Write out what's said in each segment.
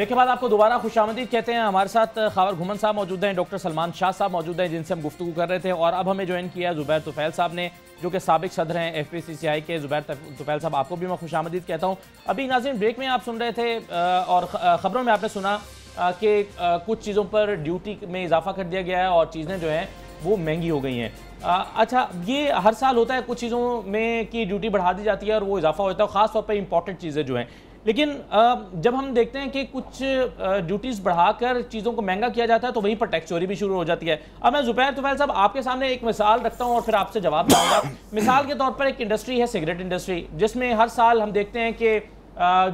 Break کے بعد آپ کو دوبارہ خوش آمدید کہتے ہیں، ہمارے ساتھ خاور گھومن صاحب موجود ہیں، ڈاکٹر سلمان شاہ صاحب موجود ہیں، جن سے ہم گفتگو کر رہے تھے۔ اور اب ہمیں جوائن کیا زبیر توفیل صاحب نے، جو کہ سابق صدر ہیں ایف پی سی سی آئی کے۔ زبیر توفیل صاحب، آپ کو بھی میں خوش آمدید کہتا ہوں۔ ابھی ناظرین، بریک میں آپ سن رہے تھے اور خبروں میں آپ نے سنا کہ کچھ چیزوں پر ڈیوٹی میں اضافہ کر دیا گیا ہے اور چیزیں جو ہیں وہ مہنگی ہو گئی ہیں۔ اچھا یہ ہر سال ہوتا ہے کچھ چیزوں میں کی ڈیوٹی بڑھا دی جاتی ہے اور وہ اضافہ ہوتا ہے، خاص طور پہ امپورٹنٹ چیزیں جو ہیں۔ لیکن جب ہم دیکھتے ہیں کہ کچھ ڈیوٹیز بڑھا کر چیزوں کو مہنگا کیا جاتا ہے، تو وہیں پر ٹیکس چوری بھی شروع ہو جاتی ہے۔ اب میں زبیر توفیل صاحب آپ کے سامنے ایک مثال رکھتا ہوں اور پھر آپ سے جواب دوں گا۔ مثال کے طور پر ایک انڈسٹری ہے سگریٹ انڈسٹری جس میں ہر سال ہم دیکھتے ہیں کہ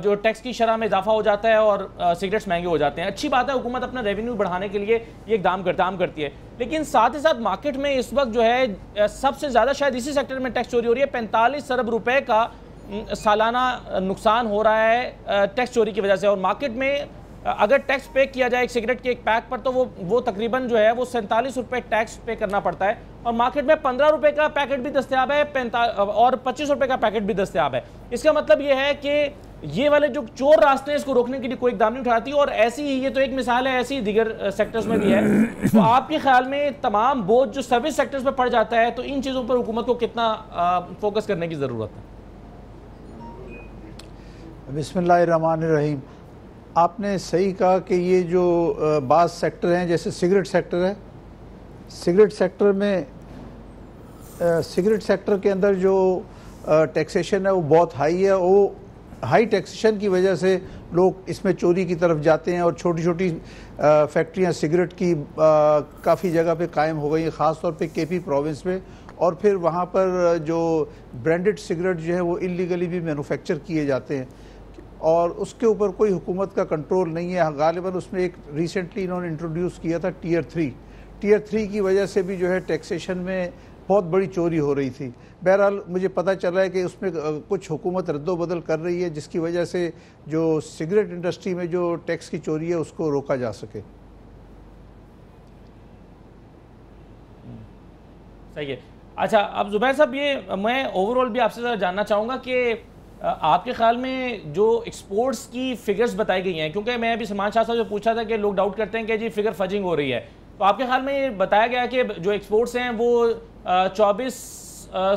جو ٹیکس کی شرح میں اضافہ ہو جاتا ہے اور سگریٹس مہنگے ہو جاتے ہیں۔ اچھی بات ہے، حکومت اپنا ریونیو بڑھانے کے لیے یہ اقدام کرتام کرتی ہے۔ لیکن ساتھ ہی ساتھ مارکیٹ میں اس وقت جو ہے سب سے زیادہ شاید اسی سیکٹر میں ٹیکس چوری ہو رہی ہے۔ پینتالیس ارب روپے کا سالانہ نقصان ہو رہا ہے ٹیکس چوری کی وجہ سے۔ اور مارکیٹ میں اگر ٹیکس پے کیا جائے ایک سگریٹ کے ایک پیک پر، تو وہ وہ تقریباً جو ہے، وہ سینتالیس روپے ٹیکس پے کرنا پڑتا ہے۔ اور مارکیٹ میں پندرہ روپے کا پیکٹ بھی دستیاب ہے اور پچیس روپے کا پیکٹ بھی دستیاب ہے۔ اس کا مطلب یہ ہے کہ یہ والے جو چور راستے ہیں، اس کو روکنے کے لیے کوئی اقدام نہیں اٹھاتی۔ اور ایسی ہی، یہ تو ایک مثال ہے، ایسی ہی دیگر سیکٹرز میں بھی ہے۔ تو آپ کے خیال میں تمام بوجھ جو سروس سیکٹرز پہ پڑ جاتا ہے، تو ان چیزوں پر حکومت کو کتنا فوکس کرنے کی ضرورت ہے؟ بسم اللہ الرحمن الرحیم۔ آپ نے صحیح کہا کہ یہ جو بعض سیکٹر ہیں، جیسے سگریٹ سیکٹر ہے۔ سگریٹ سیکٹر میں سگریٹ سیکٹر کے اندر جو ٹیکسیشن ہے، وہ بہت ہائی ہے۔ وہ ہائی ٹیکسیشن کی وجہ سے لوگ اس میں چوری کی طرف جاتے ہیں اور چھوٹی چھوٹی فیکٹریاں سگریٹ کی کافی جگہ پہ قائم ہو گئی ہیں، خاص طور پہ کے پی پروونس میں۔ اور پھر وہاں پر جو برینڈڈ سگریٹ جو ہے وہ انلیگلی بھی مینوفیکچر کیے جاتے ہیں۔ اور اس کے اوپر کوئی حکومت کا کنٹرول نہیں ہے۔ غالباً اس میں ایک ریسنٹلی انہوں نے انٹروڈیوس کیا تھا ٹیئر تھری ٹیئر تھری کی وجہ سے بھی جو ہے ٹیکسیشن میں بہت بڑی چوری ہو رہی تھی۔ بہرحال مجھے پتہ چلا ہے کہ اس میں کچھ حکومت رد و بدل کر رہی ہے، جس کی وجہ سے جو سگریٹ انڈسٹری میں جو ٹیکس کی چوری ہے، اس کو روکا جا سکے۔ صحیح ہے۔ اچھا اب زبیر صاحب، یہ میں اوورال بھی آپ سے جاننا چاہوں گا کہ آپ کے خیال میں جو ایکسپورٹس کی فگرز بتائی گئی ہیں، کیونکہ میں ابھی سمان شاہ صاحب جو پوچھا تھا کہ لوگ ڈاؤٹ کرتے ہیں کہ جی فگر فجنگ ہو رہی ہے۔ تو آپ کے خیال میں یہ بتایا گیا کہ جو ایکسپورٹس ہیں وہ چوبیس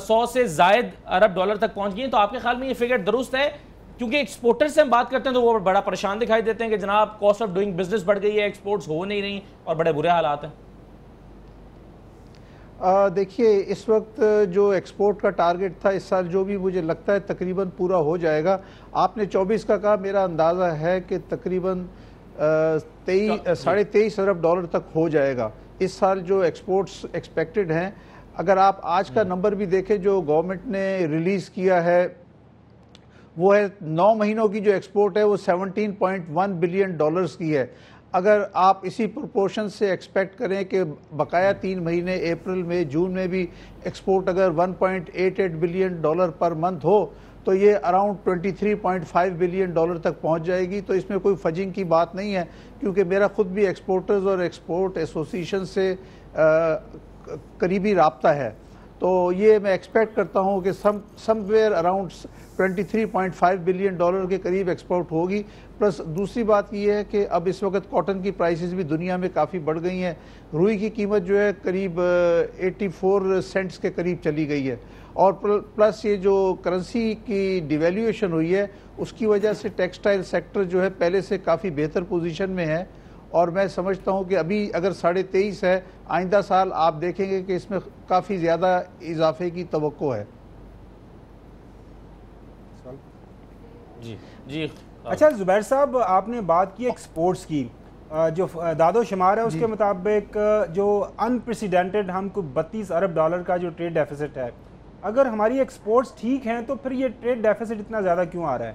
سو سے زائد ارب ڈالر تک پہنچ گئی ہیں۔ تو آپ کے خیال میں یہ فگر درست ہے؟ کیونکہ ایکسپورٹر سے ہم بات کرتے ہیں تو وہ بڑا پریشان دکھائی دیتے ہیں کہ جناب کاسٹ آف ڈوئنگ بزنس بڑھ گئی ہے ایکسپورٹس ہو نہیں رہی اور بڑے برے حالات ہیں۔ دیکھیے اس وقت جو ایکسپورٹ کا ٹارگٹ تھا اس سال جو بھی مجھے لگتا ہے تقریباً پورا ہو جائے گا۔ آپ نے چوبیس کا کہا میرا اندازہ ہے کہ تقریباً ساڑھے تیئیس ارب ڈالر تک ہو جائے گا۔ اس سال جو ایکسپورٹس ایکسپیکٹڈ ہیں اگر آپ آج کا نمبر بھی دیکھیں جو گورنمنٹ نے ریلیز کیا ہے وہ ہے نو مہینوں کی جو ایکسپورٹ ہے وہ seventeen point one billion dollars کی ہے۔ اگر آپ اسی پرپورشن سے ایکسپیکٹ کریں کہ بقایا تین مہینے اپریل میں جون میں بھی ایکسپورٹ اگر one point eight eight billion dollar per month ہو، تو یہ around twenty three point five billion dollar تک پہنچ جائے گی۔ تو اس میں کوئی فجنگ کی بات نہیں ہے، کیونکہ میرا خود بھی ایکسپورٹرز اور ایکسپورٹ ایسوسیشن سے قریبی رابطہ ہے۔ تو یہ میں ایکسپیکٹ کرتا ہوں کہ some somewhere around twenty three point five billion dollar کے قریب ایکسپورٹ ہوگی۔ پلس دوسری بات یہ ہے کہ اب اس وقت کاٹن کی پرائسز بھی دنیا میں کافی بڑھ گئی ہیں۔ روئی کی قیمت جو ہے قریب ایٹی فور سینٹس کے قریب چلی گئی ہے۔ اور پلس یہ جو کرنسی کی ڈیویلیویشن ہوئی ہے، اس کی وجہ سے ٹیکسٹائل سیکٹر جو ہے پہلے سے کافی بہتر پوزیشن میں ہے۔ اور میں سمجھتا ہوں کہ ابھی اگر ساڑھے تیئیس ہے، آئندہ سال آپ دیکھیں گے کہ اس میں کافی زیادہ اضافے کی توقع ہے۔ جی۔ جی۔ اچھا زبیر صاحب آپ نے بات کی ایکسپورٹس کی۔ جو داد و شمار ہے اس جی۔ کے مطابق جو انپریسیڈنٹڈ ہم کو بتیس ارب ڈالر کا جو ٹریڈ ڈیفیسٹ ہے اگر ہماری ایکسپورٹس ٹھیک ہیں تو پھر یہ ٹریڈ ڈیفیسٹ اتنا زیادہ کیوں آ رہا ہے؟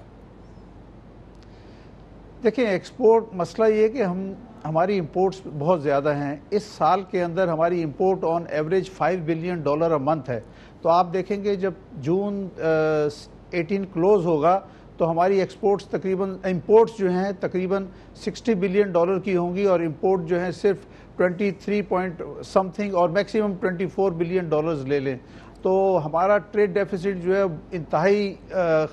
دیکھیں ایکسپورٹ مسئلہ یہ کہ ہم ہماری امپورٹس بہت زیادہ ہیں۔ اس سال کے اندر ہماری import on average five billion dollar a month ہے۔ تو آپ دیکھیں گے جب جون ایٹین کلوز ہوگا تو ہماری ایکسپورٹس تقریباً امپورٹس جو ہیں تقریباً سکسٹی بلین ڈالر کی ہوں گی اور امپورٹ جو ہیں صرف twenty three point something اور maximum twenty four billion dollars لے لیں۔ تو ہمارا ٹریڈ ڈیفیسٹ جو ہے انتہائی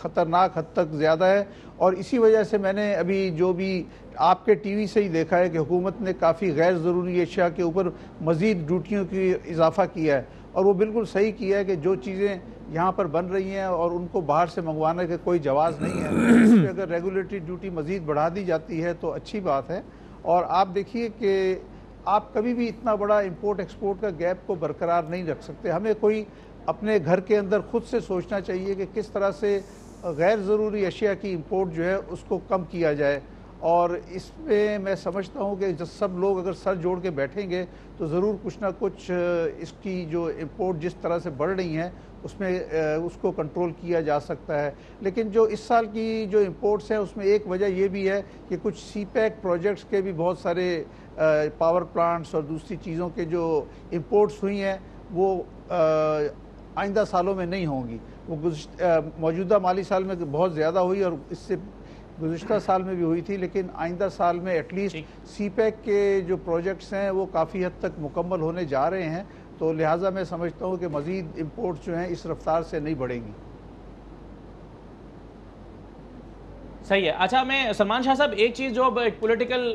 خطرناک حد تک زیادہ ہے اور اسی وجہ سے میں نے ابھی جو بھی آپ کے ٹی وی سے ہی دیکھا ہے کہ حکومت نے کافی غیر ضروری اشیاء کے اوپر مزید ڈیوٹیوں کی اضافہ کیا ہے۔ اور وہ بالکل صحیح کیا ہے کہ جو چیزیں یہاں پر بن رہی ہیں اور ان کو باہر سے منگوانے کے کوئی جواز نہیں ہے۔ اس پہ اگر ریگولیٹری ڈیوٹی مزید بڑھا دی جاتی ہے تو اچھی بات ہے۔ اور آپ دیکھیے کہ آپ کبھی بھی اتنا بڑا امپورٹ ایکسپورٹ کا گیپ کو برقرار نہیں رکھ سکتے۔ ہمیں کوئی اپنے گھر کے اندر خود سے سوچنا چاہیے کہ کس طرح سے غیر ضروری اشیاء کی امپورٹ جو ہے اس کو کم کیا جائے۔ اور اس میں میں سمجھتا ہوں کہ جب سب لوگ اگر سر جوڑ کے بیٹھیں گے تو ضرور کچھ نہ کچھ، اس کی جو امپورٹ جس طرح سے بڑھ رہی ہیں، اس میں اس کو کنٹرول کیا جا سکتا ہے۔ لیکن جو اس سال کی جو امپورٹس ہیں، اس میں ایک وجہ یہ بھی ہے کہ کچھ سی پیک پروجیکٹس کے بھی بہت سارے پاور پلانٹس اور دوسری چیزوں کے جو امپورٹس ہوئی ہیں، وہ آئندہ سالوں میں نہیں ہوں گی۔ وہ موجودہ مالی سال میں بہت زیادہ ہوئی اور اس سے گزشتہ سال میں بھی ہوئی تھی لیکن آئندہ سال میں ایٹ لیسٹ سی پیک کے جو پروجیکٹس ہیں وہ کافی حد تک مکمل ہونے جا رہے ہیں۔ تو لہٰذا میں سمجھتا ہوں کہ مزید امپورٹس جو ہیں اس رفتار سے نہیں بڑھیں گی۔ صحیح ہے۔ اچھا میں سلمان شاہ صاحب، ایک چیز جو اب ایک پولیٹیکل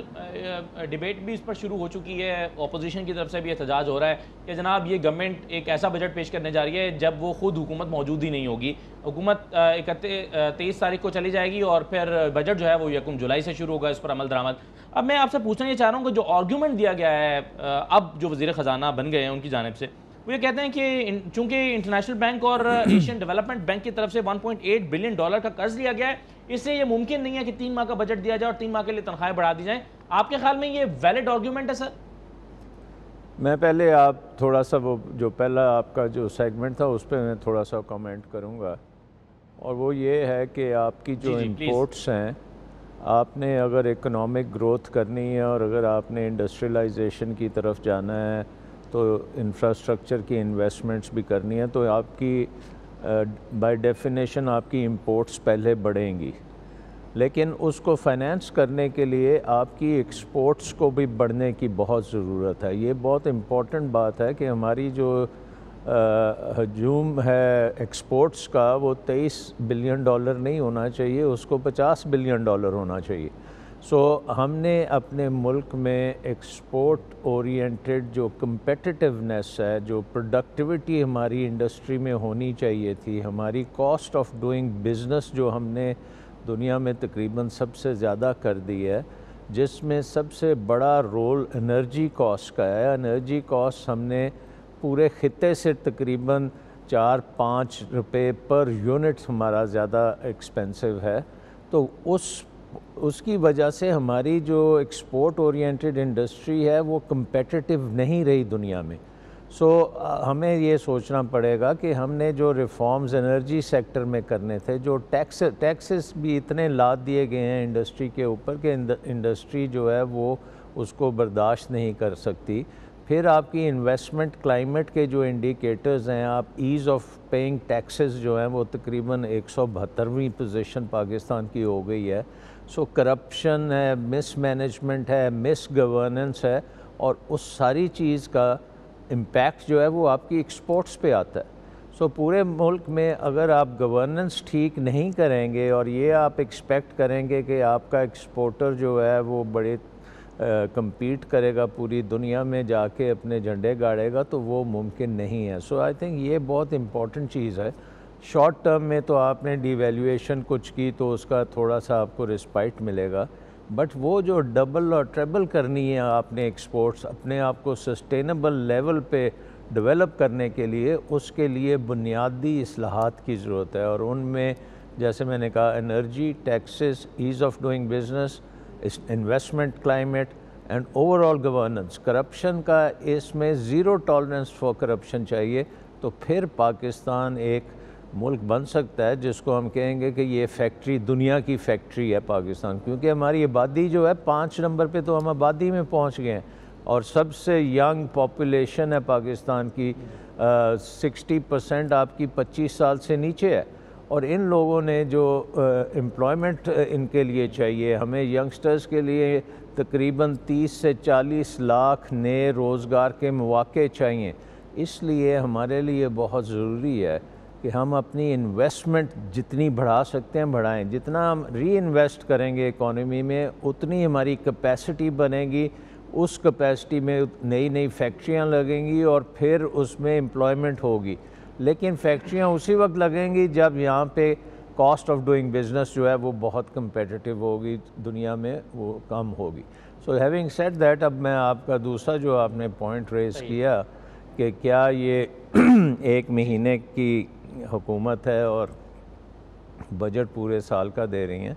ڈیبیٹ بھی اس پر شروع ہو چکی ہے اپوزیشن کی طرف سے بھی احتجاج ہو رہا ہے کہ جناب، یہ گورنمنٹ ایک ایسا بجٹ پیش کرنے جا رہی ہے جب وہ خود حکومت موجود ہی نہیں ہوگی۔ حکومت تیئیس تاریخ کو چلی جائے گی اور پھر بجٹ جو ہے وہ یکم جولائی سے شروع ہوگا، اس پر عمل درآمد۔ اب میں آپ سے پوچھنا یہ چاہ رہا ہوں کہ جو آرگیومنٹ دیا گیا ہے اب جو وزیر خزانہ بن گئے ہیں ان کی جانب سے وہ یہ کہتے ہیں کہ چونکہ انٹرنیشنل بینک اور ایشین ڈیولپمنٹ بینک کی طرف سے 1.8 بلین ڈالر کا قرض لیا گیا ہے اس سے یہ ممکن نہیں ہے کہ تین ماہ کا بجٹ دیا جائے اور تین ماہ کے لیے تنخواہیں بڑھا دی جائیں۔ آپ کے خیال میں یہ ویلڈ آرگیومنٹ ہے سر؟ میں پہلے آپ تھوڑا سا وہ جو پہلا آپ کا جو سیگمنٹ تھا اس پہ میں تھوڑا سا کمنٹ کروں گا۔ اور وہ یہ ہے کہ آپ کی جو امپورٹس جی، جی، ہیں آپ نے اگر اکنامک گروتھ کرنی ہے اور اگر آپ نے انڈسٹریلائزیشن کی طرف جانا ہے تو انفراسٹرکچر کی انویسٹمنٹس بھی کرنی ہے تو آپ کی بائی ڈیفینیشن آپ کی امپورٹس پہلے بڑھیں گی۔ لیکن اس کو فائنینس کرنے کے لیے آپ کی ایکسپورٹس کو بھی بڑھنے کی بہت ضرورت ہے۔ یہ بہت امپورٹنٹ بات ہے کہ ہماری جو ہجوم ہے ایکسپورٹس کا، وہ تیئیس بلین ڈالر نہیں ہونا چاہیے، اس کو پچاس بلین ڈالر ہونا چاہیے۔ سو ہم نے اپنے ملک میں ایکسپورٹ اورینٹڈ جو کمپیٹیٹیونیس ہے، جو پروڈکٹیوٹی ہماری انڈسٹری میں ہونی چاہیے تھی، ہماری کاسٹ آف ڈوئنگ بزنس جو ہم نے دنیا میں تقریباً سب سے زیادہ کر دی ہے، جس میں سب سے بڑا رول انرجی کاسٹ کا ہے۔ انرجی کاسٹ ہم نے پورے خطے سے تقریباً چار، پانچ روپے پر یونٹ ہمارا زیادہ ایکسپینسو ہے۔ تو اس اس کی وجہ سے ہماری جو ایکسپورٹ اورینٹڈ انڈسٹری ہے وہ کمپیٹیٹیو نہیں رہی دنیا میں۔ سو ہمیں یہ سوچنا پڑے گا کہ ہم نے جو ریفارمز انرجی سیکٹر میں کرنے تھے، جو ٹیکس ٹیکسز بھی اتنے لاد دیے گئے ہیں انڈسٹری کے اوپر کہ انڈسٹری جو ہے وہ اس کو برداشت نہیں کر سکتی۔ پھر آپ کی انویسٹمنٹ کلائمیٹ کے جو انڈیکیٹرز ہیں، آپ ایز آف پیئنگ ٹیکسز جو ہیں، وہ تقریباً ایک سو بہترویں پوزیشن پاکستان کی ہو گئی ہے۔ سو کرپشن ہے مس مینجمنٹ ہے مس گورننس ہے اور اس ساری چیز کا امپیکٹ جو ہے وہ آپ کی ایکسپورٹس پہ آتا ہے۔ سو پورے ملک میں اگر آپ گورننس ٹھیک نہیں کریں گے اور یہ آپ ایکسپیکٹ کریں گے کہ آپ کا ایکسپورٹر جو ہے وہ بڑے کمپیٹ کرے گا پوری دنیا میں جا کے اپنے جھنڈے گاڑے گا تو وہ ممکن نہیں ہے۔ سو آئی تھنک یہ بہت امپورٹنٹ چیز ہے۔ شارٹ ٹرم میں تو آپ نے ڈی ویلیویشن کچھ کی تو اس کا تھوڑا سا آپ کو رسپائٹ ملے گا۔ بٹ وہ جو ڈبل اور ٹریبل کرنی ہے آپ نے ایکسپورٹس اپنے آپ کو سسٹینیبل لیول پہ ڈیولپ کرنے کے لیے، اس کے لیے بنیادی اصلاحات کی ضرورت ہے۔ اور ان میں جیسے میں نے کہا energy taxes ease of doing business investment climate and overall governance corruption کا اس میں زیرو ٹالرنس فار کرپشن چاہیے۔ تو پھر پاکستان ایک ملک بن سکتا ہے جس کو ہم کہیں گے کہ یہ فیکٹری دنیا کی فیکٹری ہے پاکستان، کیونکہ ہماری آبادی جو ہے پانچ نمبر پہ تو ہم آبادی میں پہنچ گئے ہیں۔ اور سب سے ینگ پاپولیشن ہے پاکستان کی سکسٹی پرسنٹ آپ کی پچیس سال سے نیچے ہے۔ اور ان لوگوں نے جو امپلائمنٹ ان کے لیے چاہیے، ہمیں ینگسٹرز کے لیے تقریباً تیس سے چالیس لاکھ نئے روزگار کے مواقع چاہیے۔ اس لیے ہمارے لیے بہت ضروری ہے کہ ہم اپنی انویسٹمنٹ جتنی بڑھا سکتے ہیں بڑھائیں۔ جتنا ہم ری انویسٹ کریں گے اکانومی میں اتنی ہماری کیپیسٹی بنے گی۔ اس کیپیسٹی میں نئی نئی فیکٹریاں لگیں گی اور پھر اس میں امپلائمنٹ ہوگی۔ لیکن فیکٹریاں اسی وقت لگیں گی جب یہاں پہ کاسٹ آف ڈوئنگ بزنس جو ہے وہ بہت کمپیٹیو ہوگی دنیا میں وہ کم ہوگی۔ سو ہیونگ سیٹ دیٹ اب میں آپ کا دوسرا جو آپ نے پوائنٹ ریز کیا کہ کیا یہ ایک مہینے کی حکومت ہے اور بجٹ پورے سال کا دے رہی ہیں۔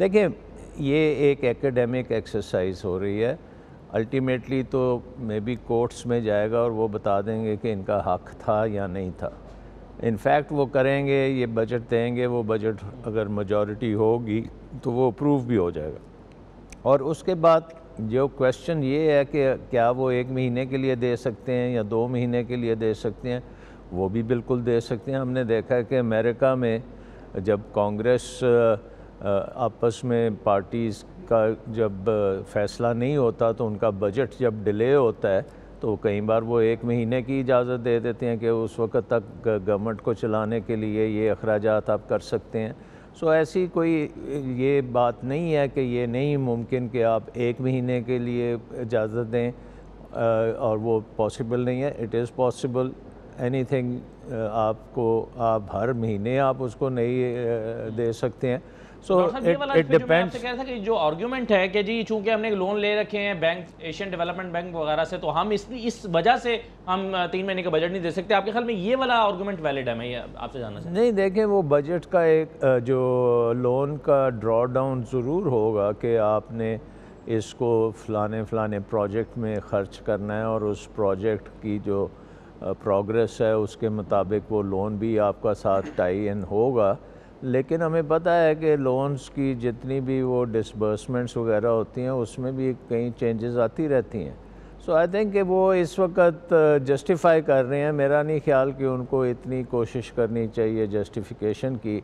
دیکھیں، یہ ایک ایکڈیمک ایکسرسائز ہو رہی ہے۔ الٹیمیٹلی تو مے بی کورٹس میں جائے گا اور وہ بتا دیں گے کہ ان کا حق تھا یا نہیں تھا۔ انفیکٹ وہ کریں گے، یہ بجٹ دیں گے، وہ بجٹ اگر میجورٹی ہوگی تو وہ اپروو بھی ہو جائے گا۔ اور اس کے بعد جو کویشچن یہ ہے کہ کیا وہ ایک مہینے کے لیے دے سکتے ہیں یا دو مہینے کے لیے دے سکتے ہیں وہ بھی بالکل دے سکتے ہیں۔ ہم نے دیکھا ہے کہ امریکہ میں جب کانگریس آپس میں پارٹیز کا جب فیصلہ نہیں ہوتا تو ان کا بجٹ جب ڈیلے ہوتا ہے تو کئی بار وہ ایک مہینے کی اجازت دے دیتے ہیں کہ اس وقت تک گورنمنٹ کو چلانے کے لیے یہ اخراجات آپ کر سکتے ہیں۔ سو ایسی کوئی یہ بات نہیں ہے کہ یہ نہیں ممکن کہ آپ ایک مہینے کے لیے اجازت دیں اور وہ پاسبل نہیں ہے۔ It is possible anything آپ کو آپ ہر مہینے آپ اس کو نہیں دے سکتے ہیں سو کہ جو آرگیومنٹ ہے کہ جی چونکہ ہم نے لون لے رکھے ہیں بینک ایشین ڈیولپمنٹ بینک وغیرہ سے تو ہم اس وجہ سے ہم تین مہینے کا بجٹ نہیں دے سکتے آپ کے خیال میں یہ والا آرگیومنٹ ویلڈ ہے میں آپ سے جاننا چاہتا نہیں دیکھیں وہ بجٹ کا ایک جو لون کا ڈرا ڈاؤن ضرور ہوگا کہ آپ نے اس کو فلانے فلانے پروجیکٹ میں خرچ کرنا ہے اور اس پروجیکٹ کی جو پروگرس ہے، اس کے مطابق وہ لون بھی آپ کا ساتھ ٹائی ان ہوگا۔ لیکن ہمیں پتہ ہے کہ لونز کی جتنی بھی وہ ڈسبرسمنٹس وغیرہ ہوتی ہیں، اس میں بھی کئی چینجز آتی رہتی ہیں۔ سو آئی تھنک کہ وہ اس وقت جسٹیفائی کر رہے ہیں۔ میرا نہیں خیال کہ ان کو اتنی کوشش کرنی چاہیے جسٹیفیکیشن کی۔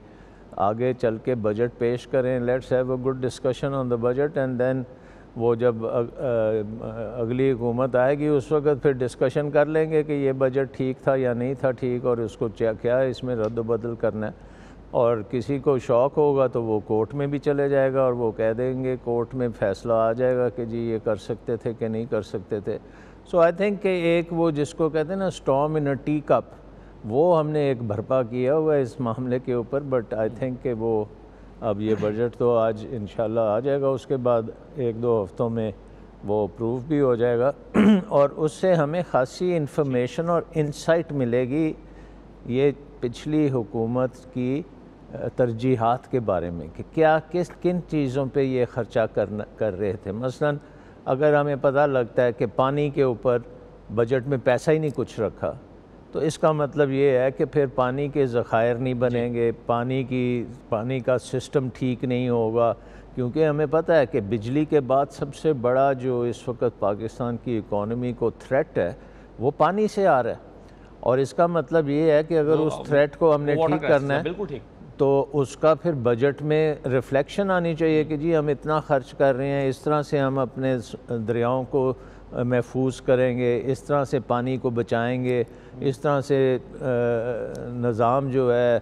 آگے چل کے بجٹ پیش کریں let's have a good discussion on the budget and then وہ جب اگلی حکومت آئے گی، اس وقت پھر ڈسکشن کر لیں گے کہ یہ بجٹ ٹھیک تھا یا نہیں تھا ٹھیک، اور اس کو کیا اس میں رد و بدل کرنا ہے؟ اور کسی کو شوق ہوگا تو وہ کورٹ میں بھی چلے جائے گا اور وہ کہہ دیں گے کورٹ میں فیصلہ آ جائے گا کہ جی یہ کر سکتے تھے کہ نہیں کر سکتے تھے۔ سو آئی تھنک کہ ایک وہ جس کو کہتے ہیں نا storm in A T cup وہ ہم نے ایک بھرپا کیا ہوا ہے اس معاملے کے اوپر بٹ آئی تھنک کہ وہ اب یہ بجٹ تو آج انشاءاللہ آ جائے گا، اس کے بعد ایک دو ہفتوں میں وہ اپروو بھی ہو جائے گا۔ اور اس سے ہمیں خاصی انفارمیشن اور انسائٹ ملے گی یہ پچھلی حکومت کی ترجیحات کے بارے میں کہ کیا، کس، کن چیزوں پہ یہ خرچہ کرنا، کر رہے تھے۔ مثلا اگر ہمیں پتہ لگتا ہے کہ پانی کے اوپر بجٹ میں پیسہ ہی نہیں کچھ رکھا تو اس کا مطلب یہ ہے کہ پھر پانی کے ذخائر نہیں بنیں گے پانی کی پانی کا سسٹم ٹھیک نہیں ہوگا کیونکہ ہمیں پتہ ہے کہ بجلی کے بعد سب سے بڑا جو اس وقت پاکستان کی اکانومی کو تھریٹ ہے وہ پانی سے آ رہا ہے۔ اور اس کا مطلب یہ ہے کہ اگر اس تھریٹ کو ہم نے ٹھیک کرنا ہے تو اس کا پھر بجٹ میں ریفلیکشن آنی چاہیے کہ جی ہم اتنا خرچ کر رہے ہیں اس طرح سے ہم اپنے دریاؤں کو محفوظ کریں گے، اس طرح سے پانی کو بچائیں گے، اس طرح سے نظام جو ہے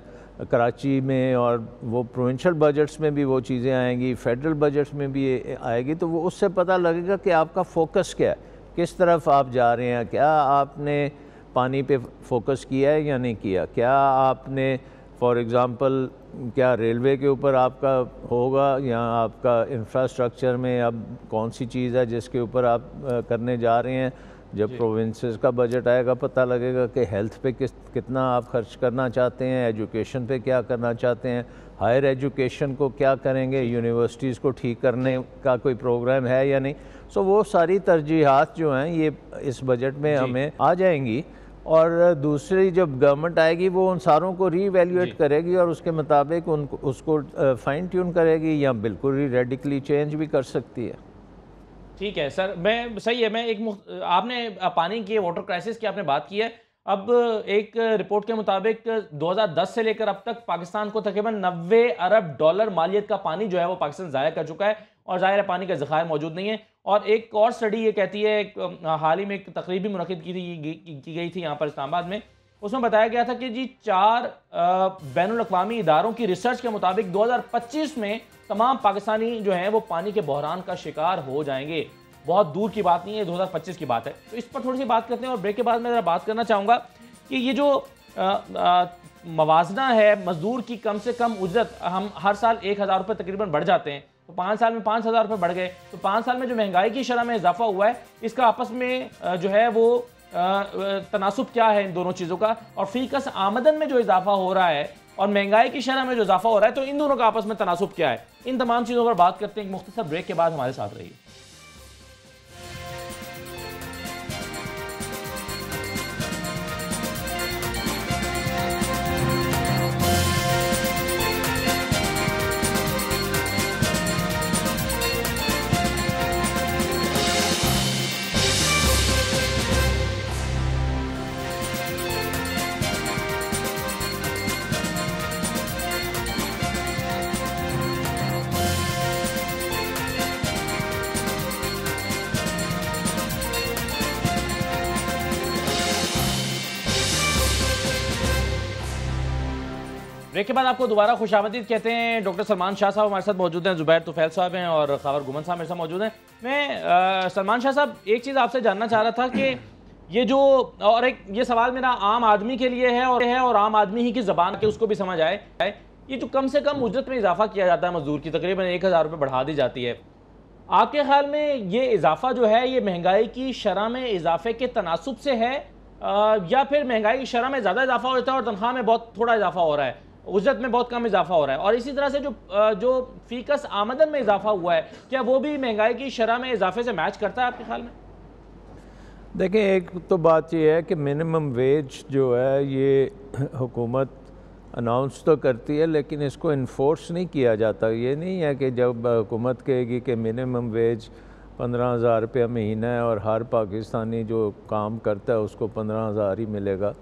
کراچی میں اور وہ پروونشل بجٹس میں بھی وہ چیزیں آئیں گی فیڈرل بجٹس میں بھی آئے گی، تو وہ اس سے پتہ لگے گا کہ آپ کا فوکس کیا ہے، کس طرف آپ جا رہے ہیں، کیا آپ نے پانی پہ فوکس کیا ہے یا نہیں کیا کیا آپ نے فار ایگزامپل کیا ریلوے کے اوپر آپ کا ہوگا یا آپ کا انفراسٹرکچر میں اب کون سی چیز ہے جس کے اوپر آپ کرنے جا رہے ہیں جب پروونسز جی۔ کا بجٹ آئے گا پتہ لگے گا کہ ہیلتھ پہ کس کتنا آپ خرچ کرنا چاہتے ہیں ایجوکیشن پہ کیا کرنا چاہتے ہیں ہائر ایجوکیشن کو کیا کریں گے یونیورسٹیز کو ٹھیک کرنے کا کوئی پروگرام ہے یا نہیں سو وہ ساری ترجیحات جو ہیں یہ اس بجٹ میں جی۔ ہمیں آ جائیں گی اور دوسری جب گورنمنٹ آئے گی وہ ان ساروں کو ری ویلیویٹ جی۔ کرے گی اور اس کے مطابق ان کو اس کو فائن ٹیون کرے گی یا بالکل ری ریڈیکلی چینج بھی کر سکتی ہے۔ ٹھیک ہے سر میں صحیح ہے میں ایک آپ نے پانی کی واٹر کرائسس کی آپ نے بات کی ہے۔ اب ایک رپورٹ کے مطابق دو ہزار دس سے لے کر اب تک پاکستان کو تقریباً نوے ارب ڈالر مالیت کا پانی جو ہے وہ پاکستان ضائع کر چکا ہے۔ اور ظاہر ہے پانی کا ذخائر موجود نہیں ہے۔ اور ایک اور سٹڈی یہ کہتی ہے حال ہی میں ایک تقریب بھی منعقد کی گئی تھی یہاں پر اسلام آباد میں۔ اس میں بتایا گیا تھا کہ جی چار بین الاقوامی اداروں کی ریسرچ کے مطابق دو ہزار پچیس میں تمام پاکستانی جو ہیں وہ پانی کے بحران کا شکار ہو جائیں گے۔ بہت دور کی بات نہیں ہے، دو ہزار پچیس کی بات ہے۔ تو اس پر تھوڑی سی بات کرتے ہیں اور بریک کے بعد میں ذرا بات کرنا چاہوں گا کہ یہ جو موازنہ ہے، مزدور کی کم سے کم اجرت، ہم ہر سال ایک ہزار روپے تقریباً بڑھ جاتے ہیں۔ تو پانچ سال میں پانچ ہزار روپے بڑھ گئے۔ تو پانچ سال میں جو مہنگائی کی شرح میں اضافہ ہوا ہے، اس کا آپس میں جو ہے وہ تناسب کیا ہے ان دونوں چیزوں کا؟ اور فی کس آمدن میں جو اضافہ ہو رہا ہے اور مہنگائی کی شرح میں جو اضافہ ہو رہا ہے، تو ان دونوں کا آپس میں تناسب کیا ہے؟ ان تمام چیزوں پر بات کرتے ہیں۔ ایک مختصر بریک کے بعد ہمارے ساتھ رہی بریک کے بعد آپ کو دوبارہ خوش آمدید کہتے ہیں ڈاکٹر سلمان شاہ صاحب ہمارے ساتھ موجود ہیں، زبیر توفیل صاحب ہیں اور خاور گمن صاحب میرے ساتھ موجود ہیں۔ میں سلمان شاہ صاحب، ایک چیز آپ سے جاننا چاہ رہا تھا کہ یہ جو، اور ایک، یہ سوال میرا عام آدمی کے لیے ہے اور ہے اور عام آدمی ہی کی زبان کے اس کو بھی سمجھ آئے۔ یہ جو کم سے کم اجرت میں اضافہ کیا جاتا ہے مزدور کی، تقریباً ایک ہزار روپے بڑھا دی جاتی ہے۔ آپ کے خیال میں یہ اضافہ جو ہے، یہ مہنگائی کی شرح میں اضافے کے تناسب سے ہے یا پھر مہنگائی کی شرح میں زیادہ اضافہ ہو جاتا ہے اور تنخواہ میں بہت تھوڑا اضافہ ہو رہا ہے؟ اجرت میں بہت کم اضافہ ہو رہا ہے۔ اور اسی طرح سے جو جو فیکس آمدن میں اضافہ ہوا ہے، کیا وہ بھی مہنگائی کی شرح میں اضافے سے میچ کرتا ہے آپ کے خیال میں؟ دیکھیں، ایک تو بات یہ ہے کہ منیمم ویج جو ہے، یہ حکومت اناؤنس تو کرتی ہے، لیکن اس کو انفورس نہیں کیا جاتا۔ یہ نہیں ہے کہ جب حکومت کہے گی کہ منیمم ویج پندرہ ہزار روپیہ مہینہ ہے اور ہر پاکستانی جو کام کرتا ہے، اس کو پندرہ ہزار ہی ملے گا۔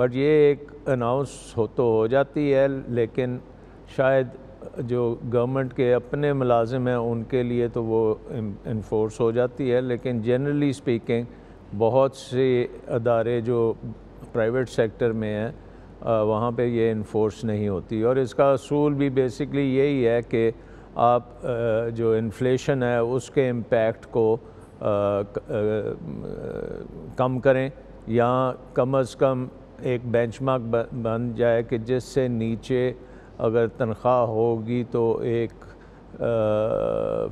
بٹ یہ ایک اناؤنس ہو تو ہو جاتی ہے، لیکن شاید جو گورنمنٹ کے اپنے ملازم ہیں، ان کے لیے تو وہ انفورس ہو جاتی ہے۔ لیکن جنرلی اسپیکنگ بہت سے ادارے جو پرائیویٹ سیکٹر میں ہیں وہاں پہ یہ انفورس نہیں ہوتی۔ اور اس کا اصول بھی بیسکلی یہی ہے کہ آپ جو انفلیشن ہے، اس کے امپیکٹ کو کم کریں۔ یا کم از کم ایک بینچ مارک بن جائے کہ جس سے نیچے اگر تنخواہ ہوگی تو ایک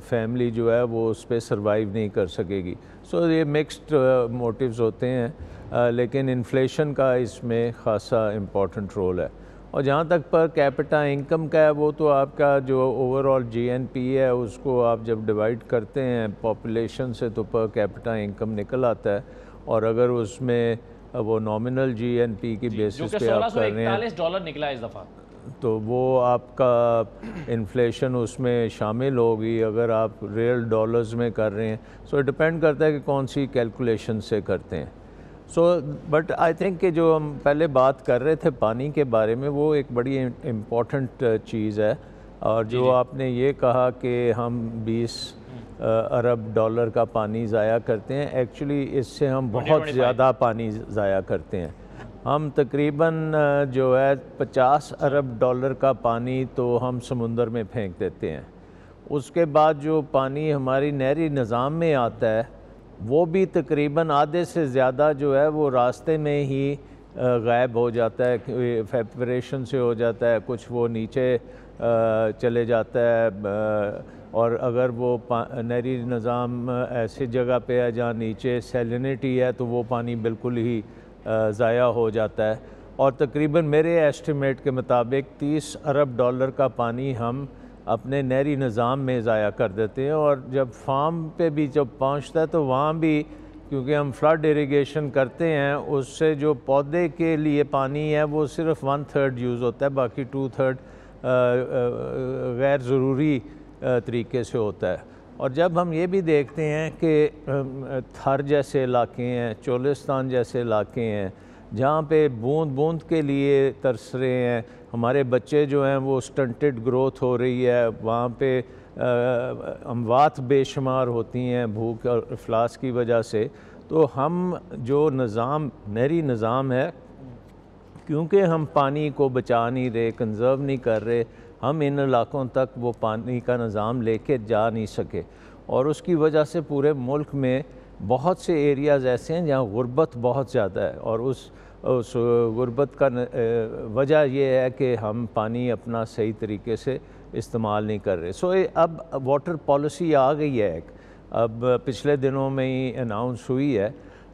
فیملی جو ہے وہ اس پہ سروائیو نہیں کر سکے گی۔ سو یہ مکسڈ موٹیوز ہوتے ہیں لیکن انفلیشن کا اس میں خاصا امپورٹنٹ رول ہے۔ اور جہاں تک پر کیپٹا انکم کا ہے، وہ تو آپ کا جو اوور آل جی این پی ہے، اس کو آپ جب ڈیوائڈ کرتے ہیں پاپولیشن سے تو پر کیپٹا انکم نکل آتا ہے۔ اور اگر اس میں وہ نومنل جی این پی کی بیسس پہ آپ کر رہے ہیں۔ ڈالر نکلا اس دفعہ۔ تو وہ آپ کا انفلیشن اس میں شامل ہوگی اگر آپ ریل ڈالرز میں کر رہے ہیں۔ سو ڈپینڈ کرتا ہے کہ کون سی کیلکولیشن سے کرتے ہیں۔ سو بٹ آئی تھنک کہ جو ہم پہلے بات کر رہے تھے پانی کے بارے میں وہ ایک بڑی امپورٹنٹ چیز ہے۔ اور جو جی، جی۔ آپ نے یہ کہا کہ ہم بیس ارب ڈالر کا پانی ضائع کرتے ہیں۔ ایکچولی اس سے ہم بہت زیادہ پانی۔ ضائع کرتے ہیں۔ ہم تقریباً جو ہے پچاس ارب ڈالر کا پانی تو ہم سمندر میں پھینک دیتے ہیں۔ اس کے بعد جو پانی ہماری نہری نظام میں آتا ہے وہ بھی تقریباً آدھے سے زیادہ جو ہے وہ راستے میں ہی غائب ہو جاتا ہے فیپریشن سے ہو جاتا ہے کچھ وہ نیچے چلے جاتا ہے اور اگر وہ نہری نظام ایسی جگہ پہ ہے جہاں نیچے سیلینٹی ہے، تو وہ پانی بالکل ہی ضائع ہو جاتا ہے۔ اور تقریباً میرے ایسٹیمیٹ کے مطابق تیس ارب ڈالر کا پانی ہم اپنے نہری نظام میں ضائع کر دیتے ہیں۔ اور جب فارم پہ بھی جب پہنچتا ہے تو وہاں بھی کیونکہ ہم فلڈ اریگیشن کرتے ہیں، اس سے جو پودے کے لیے پانی ہے وہ صرف ون تھرڈ یوز ہوتا ہے، باقی ٹو تھرڈ غیر ضروری طریقے سے ہوتا ہے۔ اور جب ہم یہ بھی دیکھتے ہیں کہ تھر جیسے علاقے ہیں، چولستان جیسے علاقے ہیں، جہاں پہ بوند بوند کے لیے ترس رہے ہیں، ہمارے بچے جو ہیں وہ سٹنٹڈ گروتھ ہو رہی ہے، وہاں پہ اموات بے شمار ہوتی ہیں بھوک اور افلاس کی وجہ سے۔ تو ہم جو نظام، نہری نظام ہے، کیونکہ ہم پانی کو بچا نہیں رہے کنزرو نہیں کر رہے ہم ان علاقوں تک وہ پانی کا نظام لے کے جا نہیں سکے۔ اور اس کی وجہ سے پورے ملک میں بہت سے ایریاز ایسے ہیں جہاں غربت بہت زیادہ ہے۔ اور اس اس غربت کا وجہ یہ ہے کہ ہم پانی اپنا صحیح طریقے سے استعمال نہیں کر رہے۔ سو اب واٹر پالیسی آ گئی ہے ایک۔ اب پچھلے دنوں میں ہی اناؤنس ہوئی ہے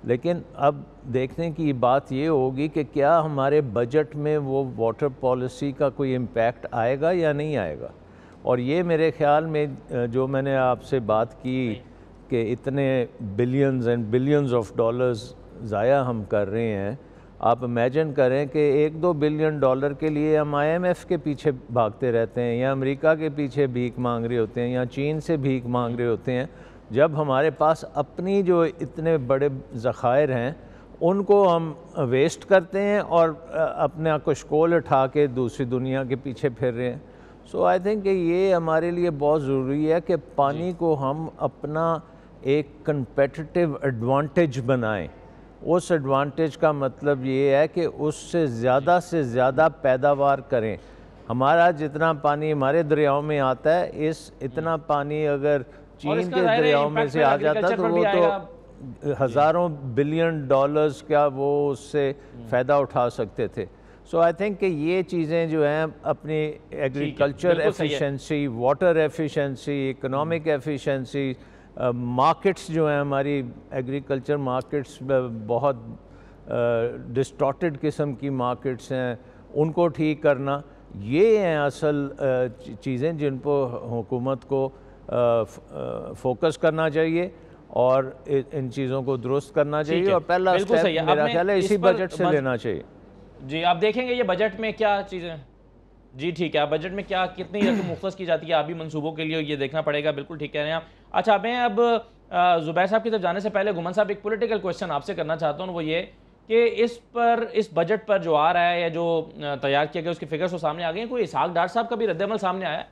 لیکن اب دیکھنے کی بات یہ ہوگی کہ کیا ہمارے بجٹ میں وہ واٹر پالیسی کا کوئی امپیکٹ آئے گا یا نہیں آئے گا؟ اور یہ میرے خیال میں جو میں نے آپ سے بات کی کہ اتنے billions and billions of dollars ضائع ہم کر رہے ہیں، آپ امیجن کریں کہ ایک دو بلین ڈالر کے لیے ہم آئی ایم ایف کے پیچھے بھاگتے رہتے ہیں یا امریکہ کے پیچھے بھیک مانگ رہے ہوتے ہیں یا چین سے بھیک مانگ رہے ہوتے ہیں۔ جب ہمارے پاس اپنی جو اتنے بڑے ذخائر ہیں ان کو ہم ویسٹ کرتے ہیں اور اپنا کشکول اٹھا کے دوسری دنیا کے پیچھے پھر رہے ہیں۔ سو آئی تھنک کہ یہ ہمارے لیے بہت ضروری ہے کہ پانی کو ہم اپنا ایک کنپیٹیو ایڈوانٹیج بنائیں۔ اس ایڈوانٹیج کا مطلب یہ ہے کہ اس سے زیادہ سے زیادہ پیداوار کریں۔ ہمارا جتنا پانی ہمارے دریاؤں میں آتا ہے اس اتنا پانی اگر چین کے دریاؤں میں سے آ جاتا تو وہ تو ہزاروں بلین ڈالرز کیا وہ اس سے فائدہ اٹھا سکتے تھے۔ سو آئی تھنک کہ یہ چیزیں جو ہیں اپنی agriculture efficiency water efficiency economic efficiency markets جو ہیں ہماری ایگریکلچر مارکیٹس بہت ڈسٹارٹڈ قسم کی مارکیٹس ہیں۔ ان کو ٹھیک کرنا یہ ہیں اصل چیزیں جن کو حکومت کو فوکس کرنا چاہیے اور ان چیزوں کو درست کرنا چاہیے اور پہلا میرا خیال ہے اسی بجٹ سے لینا چاہیے۔ جی آپ دیکھیں گے یہ بجٹ میں کیا چیزیں جی ٹھیک ہے بجٹ میں کیا کتنی رقم مختص کی جاتی ہے آبی منصوبوں کے لیے یہ دیکھنا پڑے گا۔ بالکل ٹھیک کہہ رہے ہیں آپ۔ اچھا میں اب زبیر صاحب کی طرف جانے سے پہلے گمن صاحب ایک پولیٹیکل کوشچن آپ سے کرنا چاہتا ہوں وہ یہ کہ اس پر اس بجٹ پر جو آ رہا ہے یا جو تیار کیا گیا اس کی فگرز تو سامنے آ گئی ہیں۔ کوئی اسحاق ڈار صاحب کا بھی رد عمل سامنے آیا ہے؟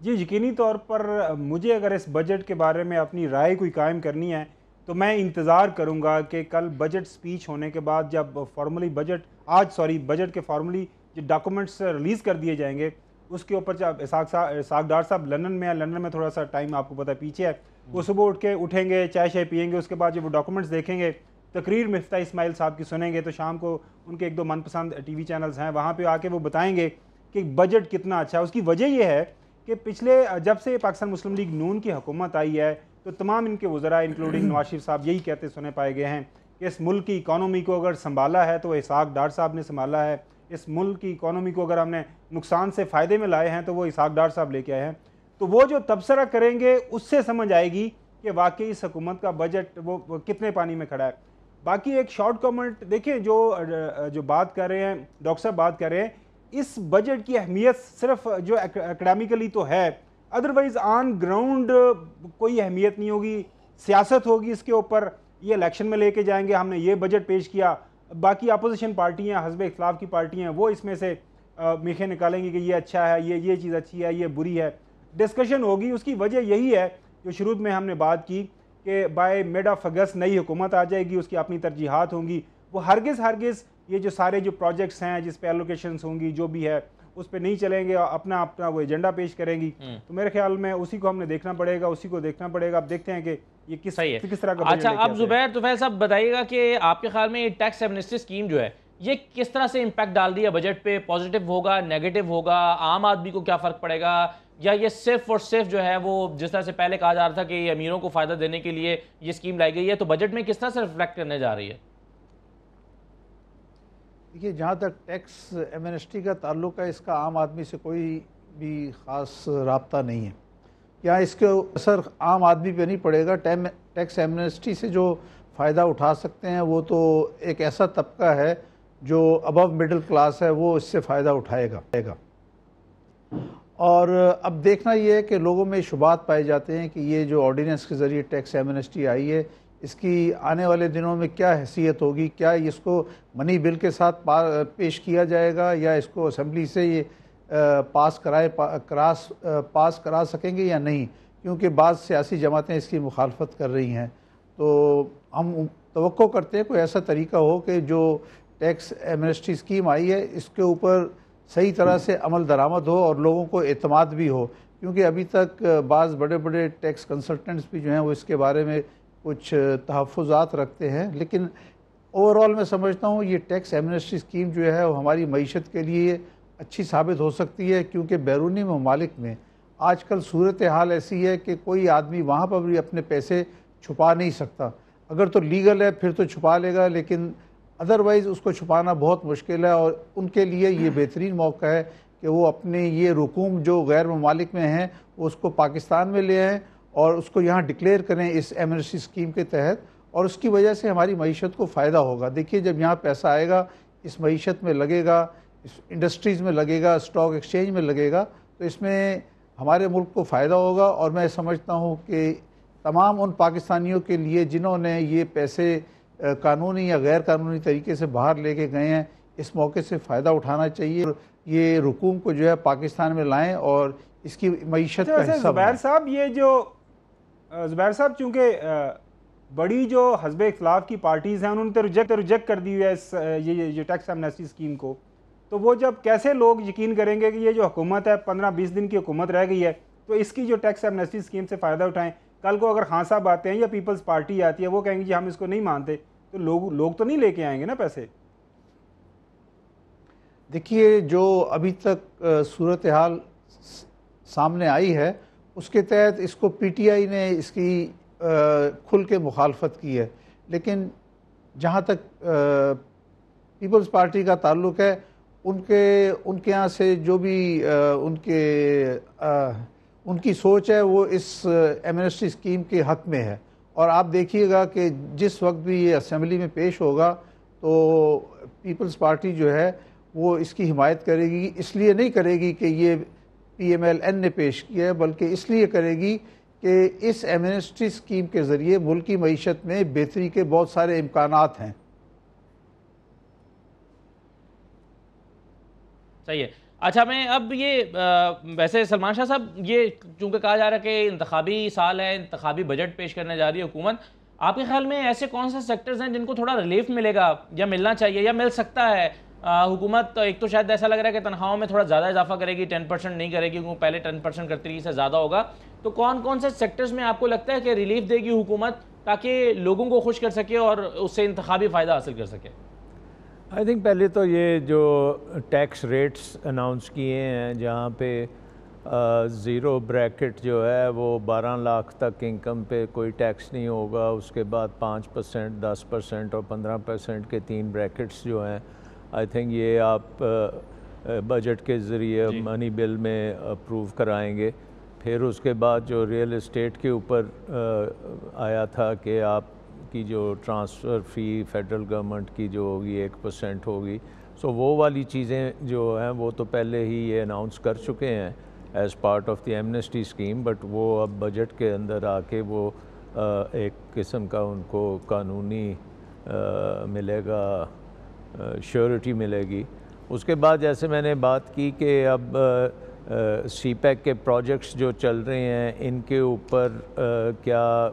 جی یقینی طور پر مجھے اگر اس بجٹ کے بارے میں اپنی رائے کوئی قائم کرنی ہے، تو میں انتظار کروں گا کہ کل بجٹ سپیچ ہونے کے بعد جب فارملی بجٹ آج سوری بجٹ کے فارملی جو ڈاکومنٹس ریلیز کر دیے جائیں گے، اس کے اوپر جب اساق ڈار صاحب لندن میں ہے لندن میں تھوڑا سا ٹائم آپ کو پتہ پیچھے ہے، وہ صبح اٹھ کے اٹھیں گے، چائے شائے پئیں گے، اس کے بعد جب وہ ڈاکومنٹس دیکھیں گے، تقریر مفتہ اسماعیل صاحب کی سنیں گے، تو شام کو ان کے ایک دو من پسند ٹی وی چینلز ہیں، وہاں پہ آ کے وہ بتائیں گے کہ بجٹ کتنا اچھا ہے۔ اس کی وجہ یہ ہے کہ پچھلے جب سے پاکستان مسلم لیگ نون کی حکومت آئی ہے تو تمام ان کے وزراء انکلوڈنگ نواز شریف صاحب یہی کہتے سنے پائے گئے ہیں کہ اس ملک کی اکانومی کو اگر سنبھالا ہے تو وہ اسحاق ڈار صاحب نے سنبھالا ہے۔ اس ملک کی اکانومی کو اگر ہم نے نقصان سے فائدے میں لائے ہیں تو وہ اسحاق ڈار صاحب لے کے آئے ہیں۔ تو وہ جو تبصرہ کریں گے اس سے سمجھ آئے گی کہ واقعی اس حکومت کا بجٹ وہ کتنے پانی میں کھڑا ہے۔ باقی ایک شارٹ کامنٹ دیکھیں جو جو بات کر رہے ہیں، ڈاکٹر صاحب بات کر رہے ہیں۔ اس بجٹ کی اہمیت صرف جو اکیڈیمیکلی تو ہے ادروائز آن گراؤنڈ کوئی اہمیت نہیں ہوگی، سیاست ہوگی اس کے اوپر، یہ الیکشن میں لے کے جائیں گے، ہم نے یہ بجٹ پیش کیا۔ باقی اپوزیشن پارٹیاں حزب اختلاف کی پارٹیاں وہ اس میں سے میخیں نکالیں گی کہ یہ اچھا ہے، یہ یہ چیز اچھی ہے، یہ بری ہے۔ ڈسکشن ہوگی، اس کی وجہ یہی ہے جو شروع میں ہم نے بات کی کہ بائی میڈ آف اگست نئی حکومت آ جائے گی، اس کی اپنی ترجیحات ہوں گی۔ وہ ہرگز ہرگز یہ جو سارے جو پروجیکٹس ہیں جس پہ ایلوکیشنز ہوں گی جو بھی ہے اس پہ نہیں چلیں گے اپنا اپنا وہ ایجنڈا پیش کریں گی۔ تو میرے خیال میں اسی کو ہم نے دیکھنا پڑے گا اسی کو دیکھنا پڑے گا۔ اب دیکھتے ہیں کہ یہ کس کس طرح کا اچھا اب زبیر تو صاحب بتائیے گا کہ آپ کے خیال میں یہ ٹیکس ایمنسٹی اسکیم جو ہے یہ کس طرح سے امپیکٹ ڈال دیا بجٹ پہ؟ پوزیٹیو ہوگا نیگیٹو ہوگا؟ عام آدمی کو کیا فرق پڑے گا؟ یا یہ صرف اور صرف جو ہے وہ جس طرح سے پہلے کہا جا رہا تھا کہ یہ امیروں کو فائدہ دینے کے لیے یہ اسکیم لائی گئی ہے تو بجٹ میں کس طرح سے ریفلیکٹ کرنے جا رہی ہے؟ دیکھیے، جہاں تک ٹیکس ایمنسٹی کا تعلق ہے، اس کا عام آدمی سے کوئی بھی خاص رابطہ نہیں ہے۔ یا اس کے اثر عام آدمی پہ نہیں پڑے گا۔ ٹیکس ایمنسٹی سے جو فائدہ اٹھا سکتے ہیں، وہ تو ایک ایسا طبقہ ہے جو ابو مڈل کلاس ہے، وہ اس سے فائدہ اٹھائے گا۔ اور اب دیکھنا یہ ہے کہ لوگوں میں شبات پائے جاتے ہیں کہ یہ جو آرڈیننس کے ذریعے ٹیکس ایمنسٹی آئی ہے اس کی آنے والے دنوں میں کیا حیثیت ہوگی؟ کیا اس کو منی بل کے ساتھ پیش کیا جائے گا یا اس کو اسمبلی سے یہ پاس کرائے کراس پاس کرا سکیں گے یا نہیں؟ کیونکہ بعض سیاسی جماعتیں اس کی مخالفت کر رہی ہیں۔ تو ہم توقع کرتے ہیں کوئی ایسا طریقہ ہو کہ جو ٹیکس ایمنسٹی اسکیم آئی ہے، اس کے اوپر صحیح طرح سے عمل درآمد ہو اور لوگوں کو اعتماد بھی ہو۔ کیونکہ ابھی تک بعض بڑے بڑے ٹیکس کنسلٹنٹس بھی جو ہیں، وہ اس کے بارے میں کچھ تحفظات رکھتے ہیں، لیکن اوورال میں سمجھتا ہوں یہ ٹیکس ایمنسٹی اسکیم جو ہے، وہ ہماری معیشت کے لیے اچھی ثابت ہو سکتی ہے، کیونکہ بیرونی ممالک میں آج کل صورت حال ایسی ہے کہ کوئی آدمی وہاں پر بھی اپنے پیسے چھپا نہیں سکتا۔ اگر تو لیگل ہے، پھر تو چھپا لے گا، لیکن ادروائز اس کو چھپانا بہت مشکل ہے اور ان کے لیے یہ بہترین موقع ہے کہ وہ اپنے یہ رکوم جو غیر ممالک میں ہیں، وہ اس کو پاکستان میں لے آئیں۔ اور اس کو یہاں ڈکلیئر کریں اس ایمرجنسی اسکیم کے تحت اور اس کی وجہ سے ہماری معیشت کو فائدہ ہوگا۔ دیکھیے جب یہاں پیسہ آئے گا اس معیشت میں لگے گا اس انڈسٹریز میں لگے گا اسٹاک ایکسچینج میں لگے گا تو اس میں ہمارے ملک کو فائدہ ہوگا۔ اور میں سمجھتا ہوں کہ تمام ان پاکستانیوں کے لیے جنہوں نے یہ پیسے قانونی یا غیر قانونی طریقے سے باہر لے کے گئے ہیں اس موقع سے فائدہ اٹھانا چاہیے یہ رکوم کو جو ہے پاکستان میں لائیں اور اس کی معیشت کا حصہ زبیر صاحب یہ جو زبیر صاحب، چونکہ بڑی جو حزب اختلاف کی پارٹیز ہیں، انہوں نے ریجیکٹ ریجیکٹ کر دی ہوئی ہے یہ ٹیکس ایمنیسٹی اسکیم کو۔ تو وہ جب کیسے لوگ یقین کریں گے کہ یہ جو حکومت ہے، پندرہ بیس دن کی حکومت رہ گئی ہے، تو اس کی جو ٹیکس ایمنیسٹی اسکیم سے فائدہ اٹھائیں۔ کل کو اگر خان صاحب آتے ہیں یا پیپلز پارٹی آتی ہے، وہ کہیں گے جی ہم اس کو نہیں مانتے، تو لوگ لوگ تو نہیں لے کے آئیں گے نا پیسے؟ دیکھیے، جو ابھی تک صورتحال سامنے آئی ہے اس کے تحت اس کو پی ٹی آئی نے اس کی کھل کے مخالفت کی ہے۔ لیکن جہاں تک پیپلز پارٹی کا تعلق ہے، ان کے ان کے یہاں سے جو بھی ان کے ان کی سوچ ہے، وہ اس ایمنسٹی اسکیم کے حق میں ہے۔ اور آپ دیکھیے گا کہ جس وقت بھی یہ اسمبلی میں پیش ہوگا، تو پیپلز پارٹی جو ہے، وہ اس کی حمایت کرے گی۔ اس لیے نہیں کرے گی کہ یہ پی ایم ایل این نے پیش کیا ہے، بلکہ اس لیے کرے گی کہ اس ایمنسٹی اسکیم کے ذریعے ملکی معیشت میں بہتری کے بہت سارے امکانات ہیں۔ صحیح ہے۔ اچھا میں اب یہ ویسے سلمان شاہ صاحب، یہ چونکہ کہا جا رہا ہے کہ انتخابی سال ہے، انتخابی بجٹ پیش کرنے جا رہی ہے حکومت، آپ کے خیال میں ایسے کون سے سیکٹرز ہیں جن کو تھوڑا ریلیف ملے گا یا ملنا چاہیے یا مل سکتا ہے؟ حکومت ایک تو شاید ایسا لگ رہا ہے کہ تنخواہوں میں تھوڑا زیادہ اضافہ کرے گی، ٹین پرسنٹ نہیں کرے گی، کیونکہ پہلے ٹین پرسنٹ کرتی رہی سے زیادہ ہوگا۔ تو کون کون سے سیکٹرز میں آپ کو لگتا ہے کہ ریلیف دے گی حکومت تاکہ لوگوں کو خوش کر سکے اور اس سے انتخابی فائدہ حاصل کر سکے؟ آئی تھنک پہلے تو یہ جو ٹیکس ریٹس اناؤنس کیے ہیں، جہاں پہ زیرو بریکٹ جو ہے، وہ بارہ لاکھ تک انکم پہ کوئی ٹیکس نہیں ہوگا۔ اس کے بعد پانچ پرسنٹ، دس پرسنٹ اور پندرہ پرسنٹ کے تین بریکٹس جو ہیں آئی تھنک یہ آپ بجٹ کے ذریعے منی بل میں اپروو کرائیں گے۔ پھر اس کے بعد جو ریئل اسٹیٹ کے اوپر آیا تھا کہ آپ کی جو ٹرانسفر فی فیڈرل گورنمنٹ کی جو ہوگی ایک پرسنٹ ہوگی۔ سو وہ والی چیزیں جو ہیں وہ تو پہلے ہی یہ اناؤنس کر چکے ہیں as part of the amnesty scheme but وہ اب بجٹ کے اندر آ کے وہ ایک قسم کا ان کو قانونی ملے گا۔ شیورٹی ملے گی۔ اس کے بعد جیسے میں نے بات کی کہ اب سی پیک کے پروجیکٹس جو چل رہے ہیں، ان کے اوپر کیا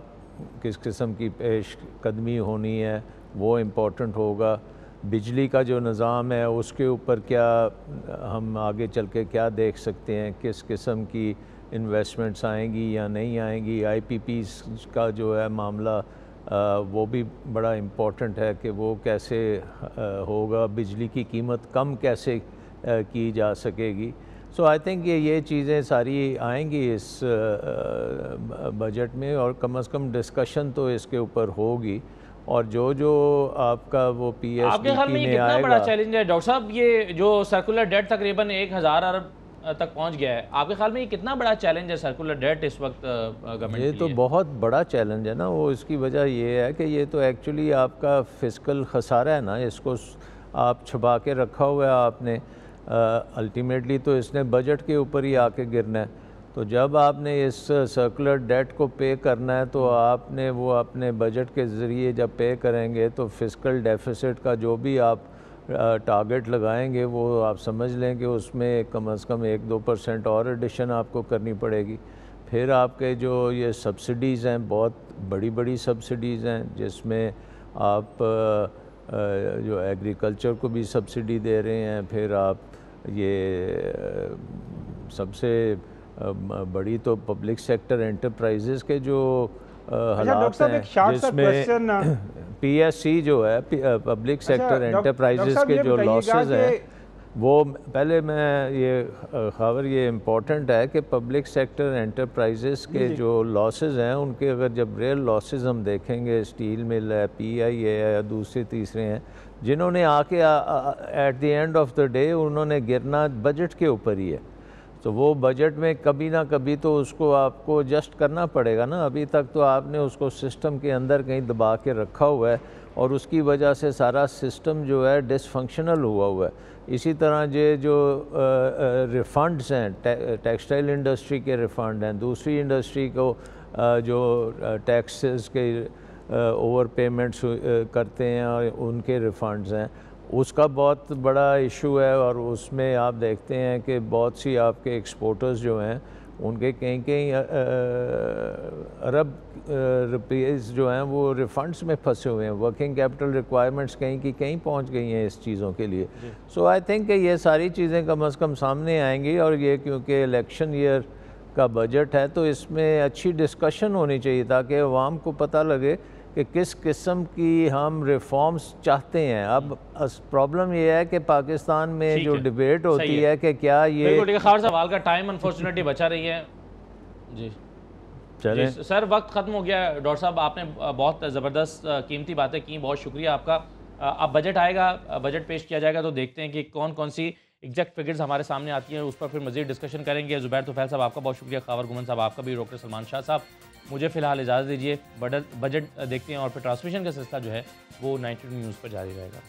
کس قسم کی پیش قدمی ہونی ہے؟ وہ امپورٹنٹ ہوگا۔ بجلی کا جو نظام ہے، اس کے اوپر کیا ہم آگے چل کے کیا دیکھ سکتے ہیں؟ کس قسم کی انویسٹمنٹس آئیں گی یا نہیں آئیں گی؟ آئی پی پیز کا جو ہے معاملہ وہ بھی بڑا امپورٹنٹ ہے کہ وہ کیسے ہوگا بجلی کی قیمت کم کیسے کی جا سکے گی۔ سو آئی تھنک یہ یہ چیزیں ساری آئیں گی اس بجٹ میں اور کم از کم ڈسکشن تو اس کے اوپر ہوگی۔ اور جو جو آپ کا وہ پی ایس آپ کے خیال میں یہ کتنا بڑا چیلنج ہے؟ ڈاکٹر صاحب یہ جو سرکولر ڈیٹ تقریباً ایک ہزار ارب تک پہنچ گیا ہے۔ آپ کے خیال میں یہ کتنا بڑا چیلنج ہے سرکولر ڈیٹ اس وقت گورنمنٹ یہ تو بہت بڑا چیلنج ہے نا۔ وہ اس کی وجہ یہ ہے کہ یہ تو ایکچولی آپ کا فزیکل خسارہ ہے نا۔ اس کو آپ چھپا کے رکھا ہوا ہے آپ نے۔ الٹیمیٹلی تو اس نے بجٹ کے اوپر ہی آ کے گرنا ہے۔ تو جب آپ نے اس سرکولر ڈیٹ کو پے کرنا ہے تو آپ نے وہ اپنے بجٹ کے ذریعے جب پے کریں گے تو فزیکل ڈیفیسٹ کا جو بھی آپ ٹارگٹ لگائیں گے، وہ آپ سمجھ لیں کہ اس میں کم از کم ایک دو پرسنٹ اور ایڈیشن آپ کو کرنی پڑے گی۔ پھر آپ کے جو یہ سبسڈیز ہیں، بہت بڑی بڑی سبسڈیز ہیں، جس میں آپ جو ایگریکلچر کو بھی سبسڈی دے رہے ہیں۔ پھر آپ یہ سب سے بڑی تو پبلک سیکٹر انٹرپرائزز کے جو حالات ہیں جس میں پی ایس سی جو ہے پبلک سیکٹر انٹرپرائزز کے جو لاسز ہیں وہ پہلے میں یہ خبر یہ امپورٹنٹ ہے کہ پبلک سیکٹر انٹرپرائزز کے جی۔ جو لاسز ہیں ان کے اگر جب ریل لاسز ہم دیکھیں گے اسٹیل مل ہے پی آئی اے ہے یا دوسرے تیسرے ہیں جنہوں نے آ کے at the end of the day انہوں نے گرنا بجٹ کے اوپر ہی ہے تو وہ بجٹ میں کبھی نہ کبھی تو اس کو آپ کو جسٹ کرنا پڑے گا نا۔ ابھی تک تو آپ نے اس کو سسٹم کے اندر کہیں دبا کے رکھا ہوا ہے اور اس کی وجہ سے سارا سسٹم جو ہے ڈس فنکشنل ہوا ہوا ہے۔ اسی طرح یہ جو ریفنڈز ہیں ٹیکسٹائل انڈسٹری کے ریفنڈ ہیں۔ دوسری انڈسٹری کو جو ٹیکسز کے اوور پیمنٹس کرتے ہیں اور ان کے ریفنڈز ہیں۔ اس کا بہت بڑا ایشو ہے اور اس میں آپ دیکھتے ہیں کہ بہت سی آپ کے ایکسپورٹرز جو ہیں ان کے کہیں کہیں ارب روپیز جو ہیں وہ ریفنڈز میں پھنسے ہوئے ہیں۔ ورکنگ کیپٹل ریکوائرمنٹس کہیں کی کہیں پہنچ گئی ہیں اس چیزوں کے لیے۔ سو آئی تھنک کہ یہ ساری چیزیں کم از کم سامنے آئیں گی اور یہ کیونکہ الیکشن ایئر کا بجٹ ہے تو اس میں اچھی ڈسکشن ہونی چاہیے تاکہ عوام کو پتہ لگے کہ کس قسم کی ہم ریفارمز چاہتے ہیں۔ اب پرابلم یہ ہے کہ پاکستان میں جو ڈیبیٹ ہوتی ہے۔ کہ کیا یہ سوال کا ٹائم انفارچونیٹلی بچا رہی ہے۔ جی۔ چلیں۔ جی، سر وقت ختم ہو گیا۔ ڈاکٹر صاحب آپ نے بہت زبردست قیمتی باتیں کی بہت شکریہ آپ کا۔ اب بجٹ آئے گا بجٹ پیش کیا جائے گا تو دیکھتے ہیں کہ کون کون سی ایگزیکٹ فگرز ہمارے سامنے آتی ہیں۔ اس پر پھر مزید ڈسکشن کریں گے۔ زبیر توفیل صاحب آپ کا بہت شکریہ۔ خاور گمن صاحب آپ کا بھی ڈاکٹر سلمان شاہ صاحب۔ مجھے فی الحال اجازت دیجیے بجٹ دیکھتے ہیں اور پھر ٹرانسمیشن کا سلسلہ جو ہے وہ نائنٹی نیوز پر جاری رہے گا۔